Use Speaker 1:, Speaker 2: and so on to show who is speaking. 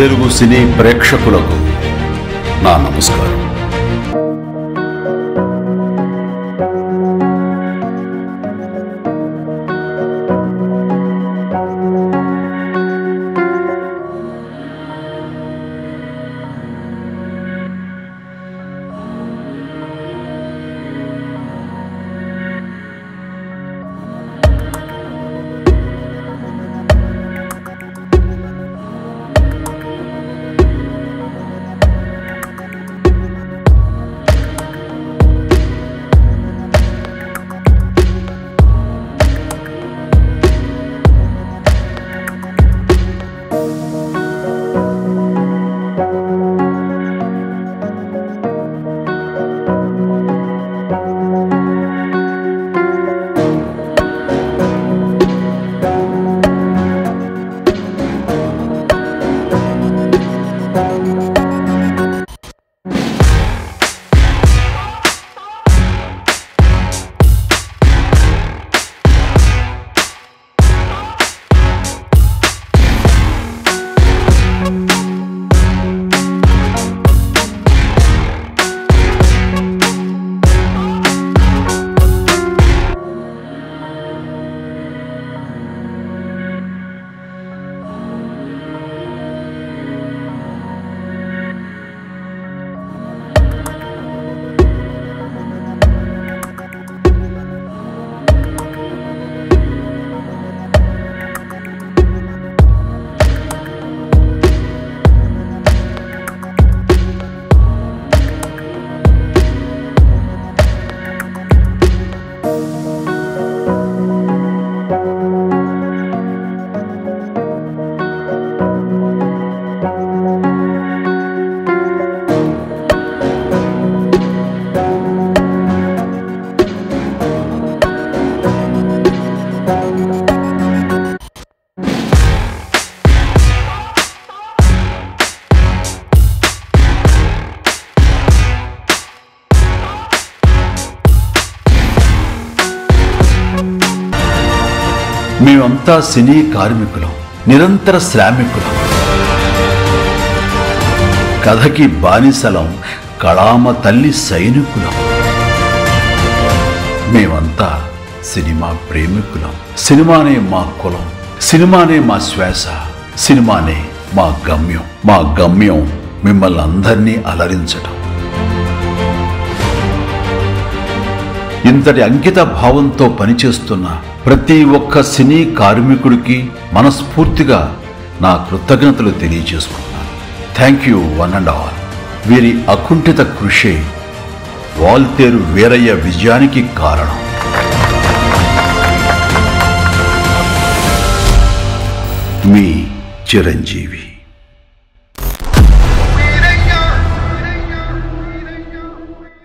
Speaker 1: తెలుగు సినీ ప్రేక్షకులకు నా నమస్కారం. మేమంతా సినీ కార్మికులం నిరంతర శ్రామికులం. కథకి బానిసలం కళామ తల్లి సైనికులం. మేమంతా సినిమా ప్రేమికులం. సినిమానే మా కులం సినిమానే మా శ్వాస సినిమానే మా గమ్యం. మా గమ్యం మిమ్మల్ని అందరినీ అలరించటం. ఇంతటి అంకిత భావంతో పనిచేస్తున్న ప్రతి ఒక్క సినీ కార్మికుడికి మనస్ఫూర్తిగా నా కృతజ్ఞతలు తెలియజేసుకున్నాను thank you one and all వీరి అకుంఠిత కృషి వాల్తేరు వీరయ్య విజయానికి కారణం. మీ చిరంజీవి.